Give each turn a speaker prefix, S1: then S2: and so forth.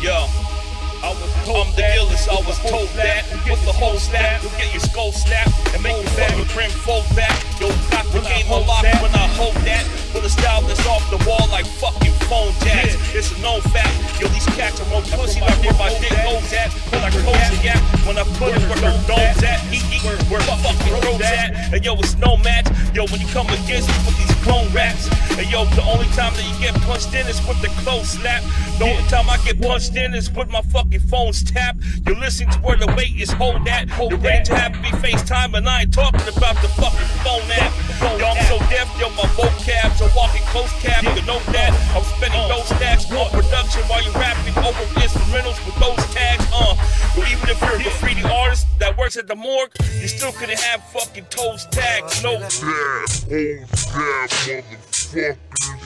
S1: Yo. I was told I'm the illest, I was told that. With the whole snap, you'll get your skull snapped and make your fucking brim fold back. Yo, got the game a unlocked when I hold that. With a style that's off the wall like fucking phone jacks. It's a known fact. Yo, these cats are more pussy like where my dick goes at. When I close the gap, when I put it where her dome's at. He eat, where my fucking throat's at. And yo, it's no match. Yo, when you come against me with these clone raps. Yo, the only time that you get punched in is with the close slap. The only time I get punched in is with my fucking phone's tap. You're listening to where the weight is hold that. Hold You're ready to have me FaceTime, and I ain't talking about the fucking phone app. Yo, I'm so deaf, yo, my vocabs are walking close cap. You know that. I'm spending those stacks on production while you're rapping over instrumentals with those tags. Uh, or even if you're a graffiti artist that works at the morgue, you still couldn't have fucking toes tags. No.
S2: That whole motherfuckers.